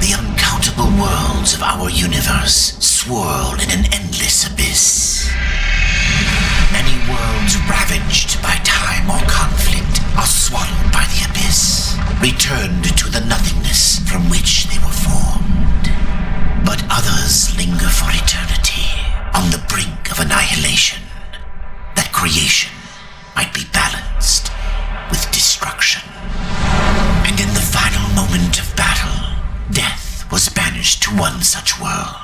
The uncountable worlds of our universe swirl in an endless abyss. Many worlds ravaged by time or conflict are swallowed by the abyss, returned to the nothingness from which they were formed. But others linger for eternity on the brink of annihilation, that creation might be balanced with destruction. And in the final moment of battle, death was banished to one such world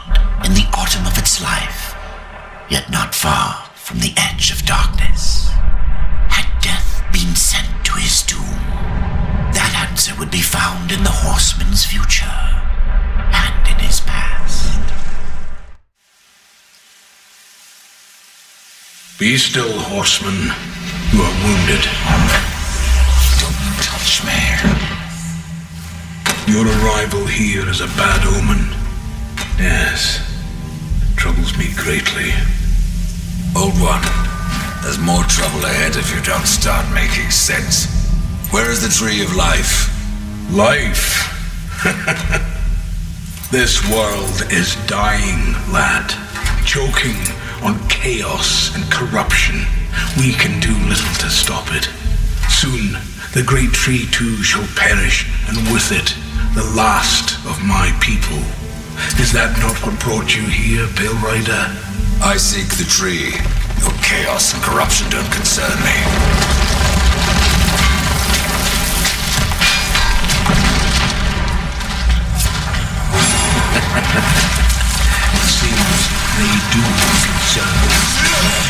in the autumn of its life, yet not far from the edge of darkness. Had death been sent to his doom, that answer would be found in the horseman's future and in his past. Be still, horseman. You are wounded. Don't touch me. Your arrival here is a bad omen. Yes. It troubles me greatly. Old one, there's more trouble ahead if you don't start making sense. Where is the tree of life? Life. this world is dying, lad. Choking on chaos and corruption. We can do little to stop it. Soon, the great tree too shall perish, and with it, the last of my people. Is that not what brought you here, Pale Rider? I seek the tree. Your chaos and corruption don't concern me. It seems they do concern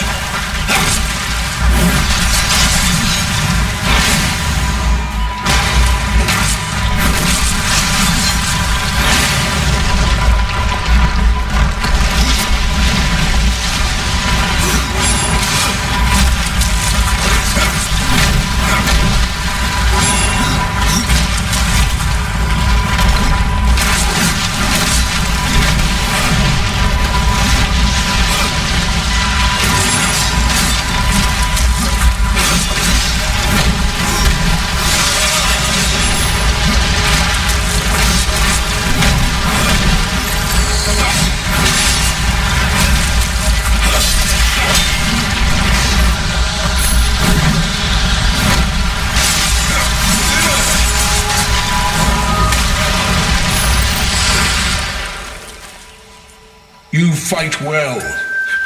fight well,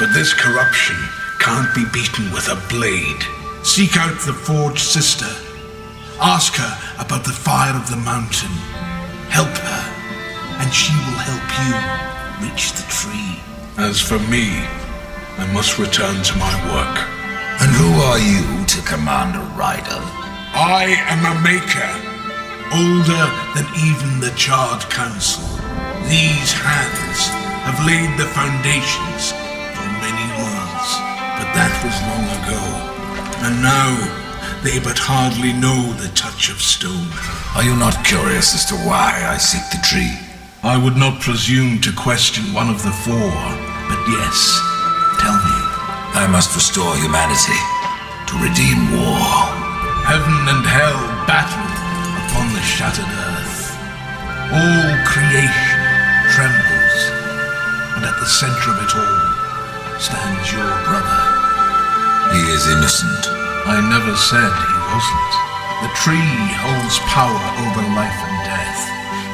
but this corruption can't be beaten with a blade. Seek out the forged sister. Ask her about the fire of the mountain. Help her, and she will help you reach the tree. As for me, I must return to my work. And who are you to command a rider? I am a maker, older than even the Charred Council. These hands have laid the foundations for many worlds, but that was long ago. And now they but hardly know the touch of stone. Are you not curious as to why I seek the tree? I would not presume to question one of the four, but yes, tell me. I must restore humanity to redeem war. Heaven and hell battle upon the shattered earth. All creation trembles, the center of it all stands your brother. He is innocent. I never said he wasn't. The tree holds power over life and death.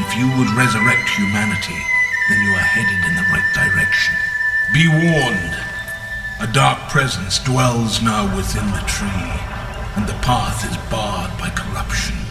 If you would resurrect humanity, then you are headed in the right direction. Be warned. A dark presence dwells now within the tree, and the path is barred by corruption.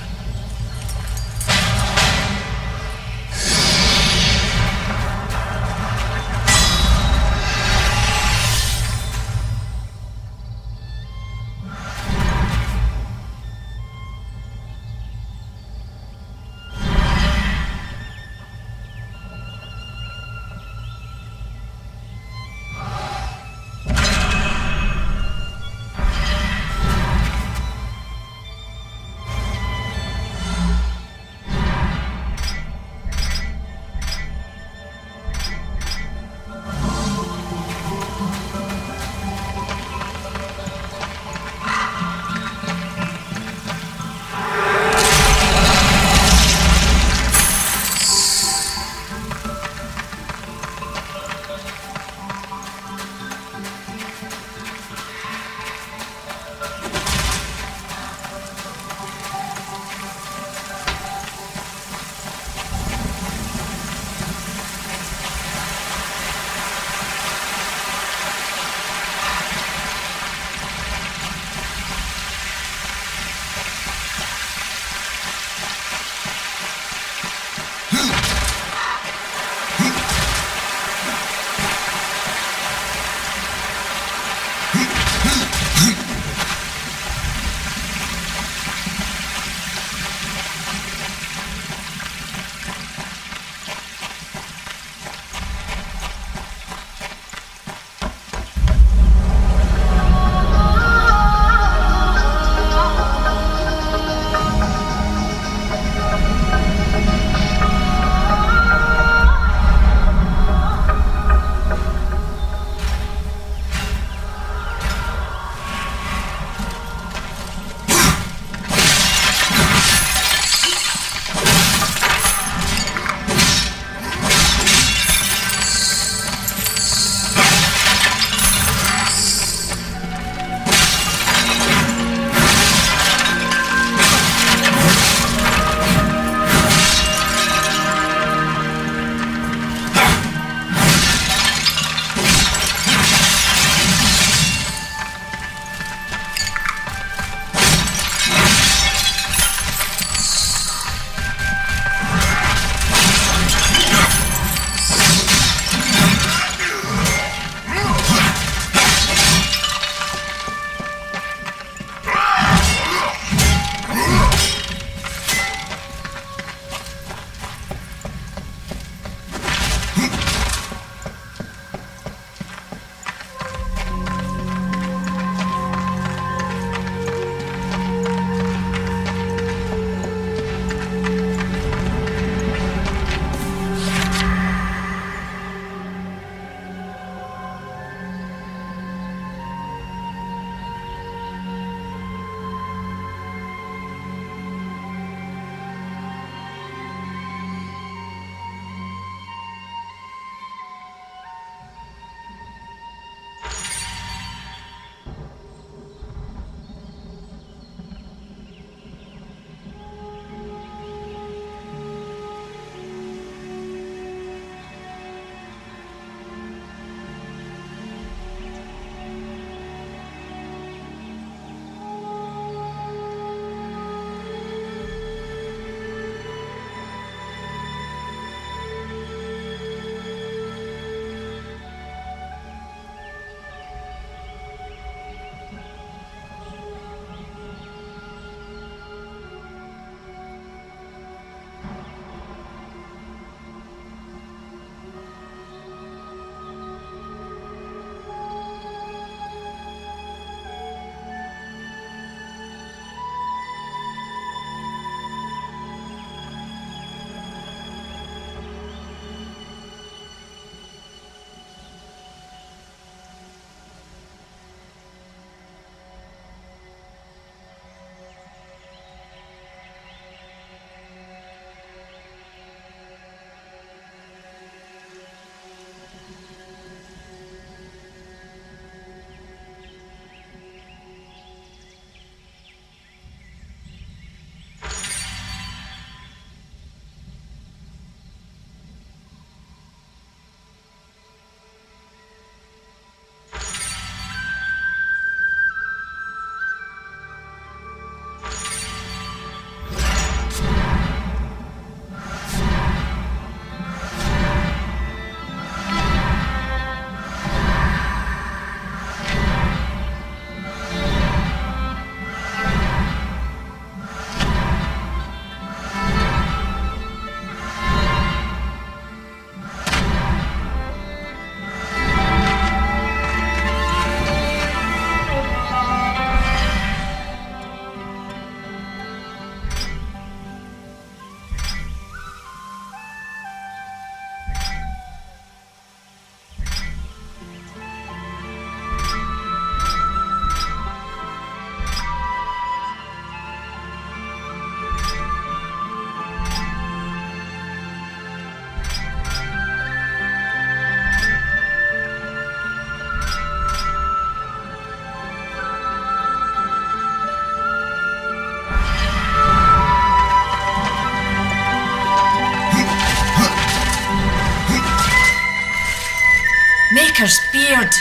Maker's beard.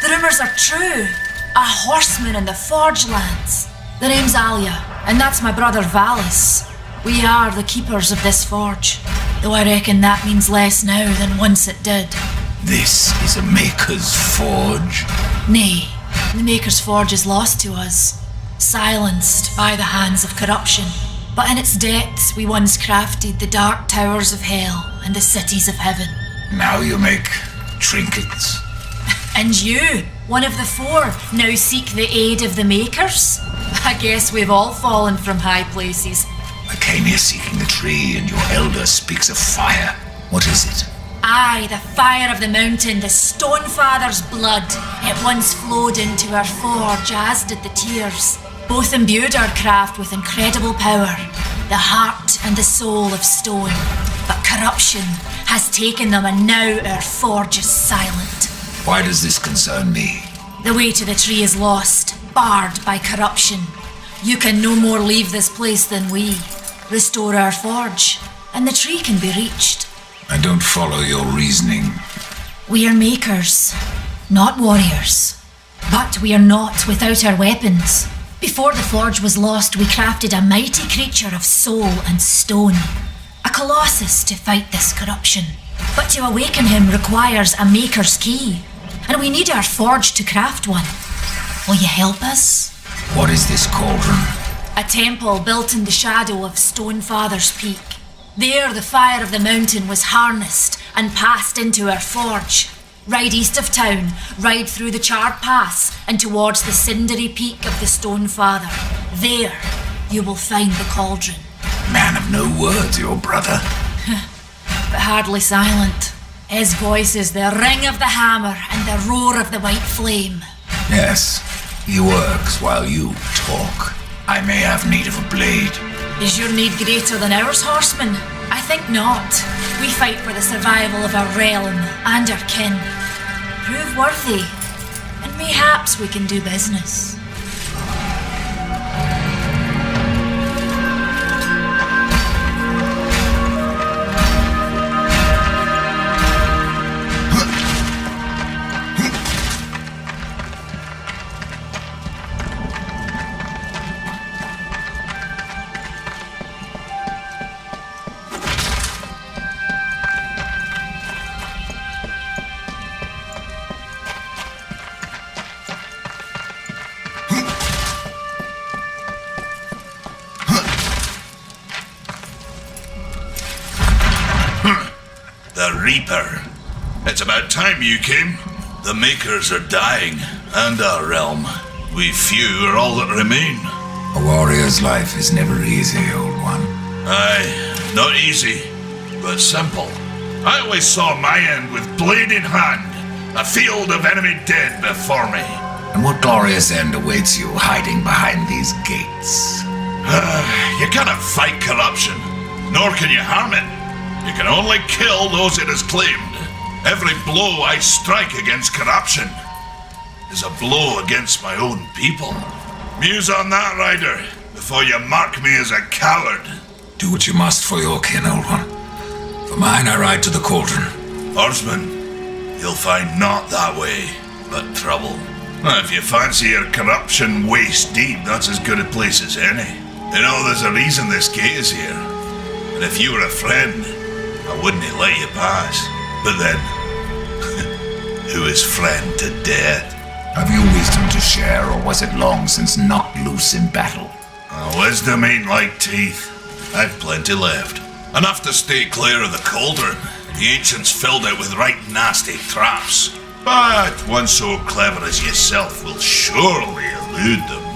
The rumours are true. A horseman in the Forge lands. The name's Alya, and that's my brother Valus. We are the keepers of this forge, though I reckon that means less now than once it did. This is a Maker's Forge? Nay, the Maker's Forge is lost to us, silenced by the hands of corruption. But in its depths, we once crafted the dark towers of hell and the cities of heaven. Now you make trinkets? And you, one of the four, now seek the aid of the Makers? I guess we've all fallen from high places. I came here seeking the tree, and your elder speaks of fire. What is it? Aye, the fire of the mountain, the Stone Father's blood. It once flowed into our forge, as did the tears. Both imbued our craft with incredible power, the heart and the soul of stone. But corruption has taken them, and now our forge is silent. Why does this concern me? The way to the tree is lost, barred by corruption. You can no more leave this place than we. Restore our forge, and the tree can be reached. I don't follow your reasoning. We are makers, not warriors. But we are not without our weapons. Before the forge was lost, we crafted a mighty creature of soul and stone. A colossus to fight this corruption. But to awaken him requires a maker's key. And we need our forge to craft one. Will you help us? What is this cauldron? A temple built in the shadow of Stone Father's Peak. There, the fire of the mountain was harnessed and passed into our forge. Ride east of town, ride through the charred pass, and towards the cindery peak of the Stone Father. There, you will find the cauldron. Man of no words, your brother. but hardly silent. His voice is the ring of the hammer and the roar of the white flame. Yes, he works while you talk. I may have need of a blade. Is your need greater than ours, horseman? I think not. We fight for the survival of our realm and our kin. Prove worthy, and mayhaps we can do business. Reaper. It's about time you came. The Makers are dying, and our realm. We few are all that remain. A warrior's life is never easy, old one. Aye, not easy, but simple. I always saw my end with blade in hand, a field of enemy dead before me. And what glorious end awaits you hiding behind these gates? Ah, you cannot fight corruption, nor can you harm it. You can only kill those it has claimed. Every blow I strike against corruption is a blow against my own people. Muse on that, Rider, before you mark me as a coward. Do what you must for your kin, old one. For mine, I ride to the cauldron. Horseman, you'll find not that way, but trouble. If you fancy your corruption waist deep, that's as good a place as any. You know, there's a reason this gate is here. And if you were a friend, I wouldn't have let you pass. But then, who is friend to death? Have you wisdom to share, or was it long since knocked loose in battle? Uh, wisdom ain't like teeth. I've plenty left. Enough to stay clear of the cauldron. The ancients filled it with right nasty traps. But one so clever as yourself will surely elude them.